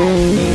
Boom.